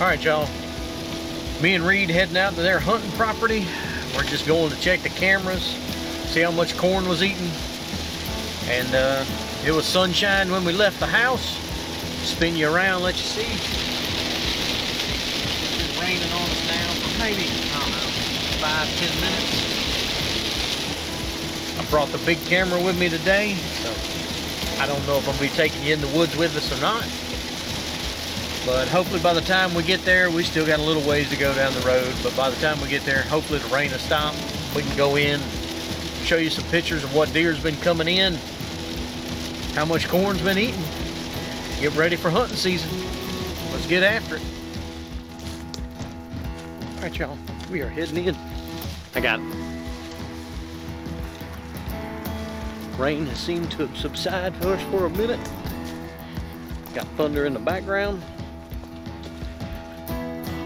All right, y'all. Me and Reed heading out to their hunting property. We're just going to check the cameras, see how much corn was eaten. And uh, it was sunshine when we left the house. Spin you around, let you see. It's raining on us now for maybe, I don't know, five, ten minutes. I brought the big camera with me today, so I don't know if I'm gonna be taking you in the woods with us or not. But hopefully by the time we get there, we still got a little ways to go down the road. But by the time we get there, hopefully the rain will stop. We can go in, show you some pictures of what deer's been coming in, how much corn's been eaten. Get ready for hunting season. Let's get after it. All right, y'all, we are heading in. I got it. Rain has seemed to subside for us for a minute. Got thunder in the background.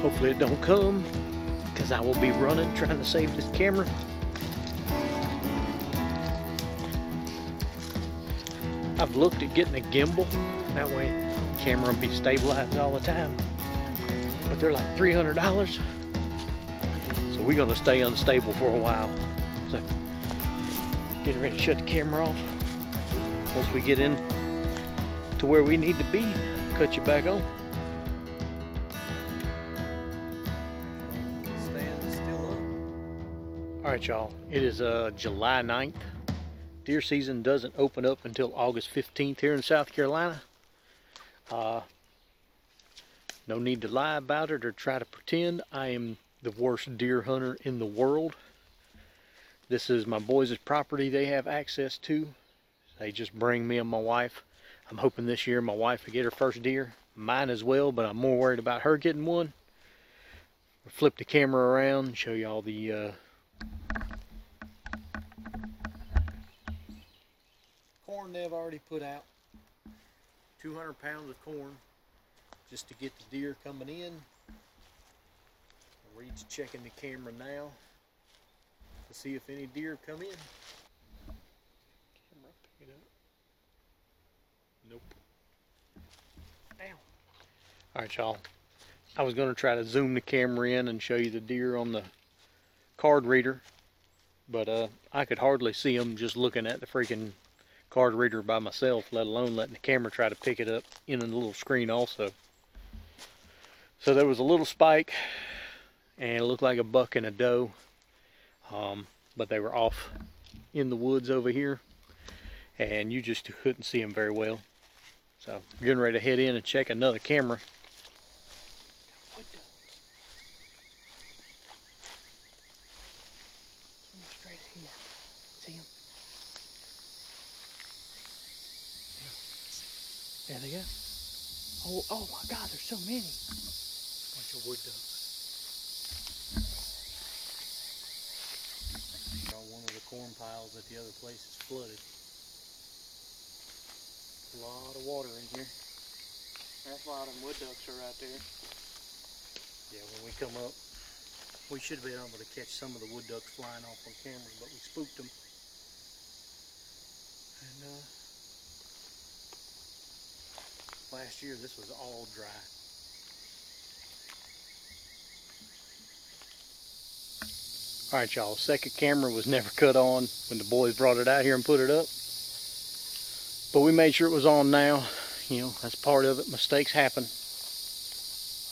Hopefully it don't come because I will be running trying to save this camera. I've looked at getting a gimbal. That way camera will be stabilized all the time. But they're like $300. So we're gonna stay unstable for a while. So getting ready to shut the camera off. Once we get in to where we need to be, cut you back on. All right, y'all. It is uh, July 9th. Deer season doesn't open up until August 15th here in South Carolina. Uh, no need to lie about it or try to pretend. I am the worst deer hunter in the world. This is my boys' property they have access to. They just bring me and my wife. I'm hoping this year my wife will get her first deer. Mine as well, but I'm more worried about her getting one. Flip the camera around and show you all the uh, corn they've already put out. 200 pounds of corn just to get the deer coming in. Reed's checking the camera now to see if any deer come in. Camera, pick it up. Nope. Ow. All right, y'all. I was going to try to zoom the camera in and show you the deer on the card reader, but uh, I could hardly see them just looking at the freaking card reader by myself, let alone letting the camera try to pick it up in the little screen also. So there was a little spike, and it looked like a buck and a doe, um, but they were off in the woods over here, and you just couldn't see them very well. So getting ready to head in and check another camera. Straight here. See him? There they go. Oh, oh my God, there's so many. Bunch of wood ducks. One of the corn piles at the other place is flooded. A lot of water in here. That's why them wood ducks are right there. Yeah, when we come up, we should have been able to catch some of the wood ducks flying off on camera, but we spooked them. And uh, last year this was all dry. All right, y'all. Second camera was never cut on when the boys brought it out here and put it up. But we made sure it was on now. You know, that's part of it. Mistakes happen.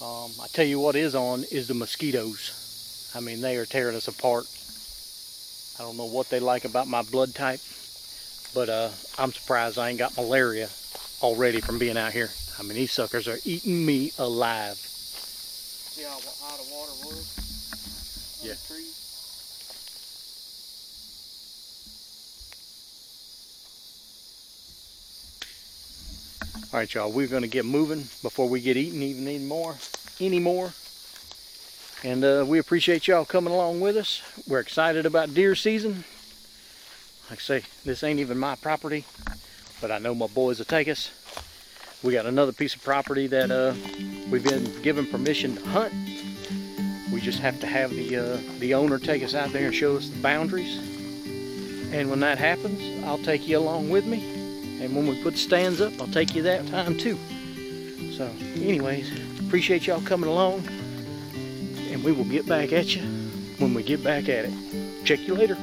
Um, I tell you what is on is the mosquitoes. I mean, they are tearing us apart. I don't know what they like about my blood type, but uh, I'm surprised I ain't got malaria already from being out here. I mean, these suckers are eating me alive. See how high the water was? Yeah. Trees? All right, y'all, we're gonna get moving before we get eaten even any more, anymore. And uh, we appreciate y'all coming along with us. We're excited about deer season. Like I say, this ain't even my property, but I know my boys will take us. We got another piece of property that uh, we've been given permission to hunt. We just have to have the uh, the owner take us out there and show us the boundaries. And when that happens, I'll take you along with me. And when we put stands up, I'll take you that time too. So, anyways, Appreciate y'all coming along. And we will get back at you when we get back at it. Check you later.